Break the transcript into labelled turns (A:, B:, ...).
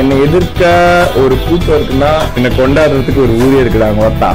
A: என்னை எதிர்க்க ஒரு கூட்டம் இருக்குன்னா என்னை கொண்டாடுறதுக்கு ஒரு ஊரே இருக்குடாங்க ஒத்தா